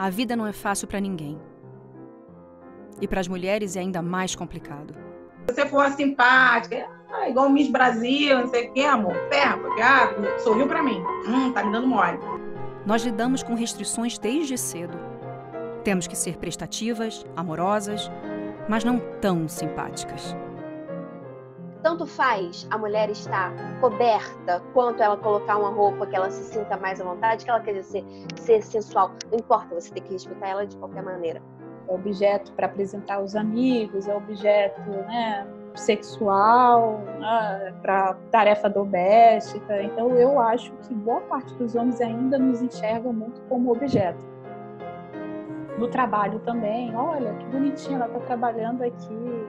A vida não é fácil para ninguém. E para as mulheres é ainda mais complicado. Se você for simpática, ah, igual Miss Brasil, não sei o quê, amor, ferra, porque ah, sorriu para mim. Hum, tá me dando mole. Nós lidamos com restrições desde cedo. Temos que ser prestativas, amorosas, mas não tão simpáticas. Tanto faz a mulher estar coberta quanto ela colocar uma roupa que ela se sinta mais à vontade, que ela quer dizer ser sensual. Não importa, você tem que respeitar ela de qualquer maneira. É objeto para apresentar aos amigos, é objeto né, sexual, né, para tarefa doméstica. Então eu acho que boa parte dos homens ainda nos enxergam muito como objeto. No trabalho também, olha que bonitinha, ela está trabalhando aqui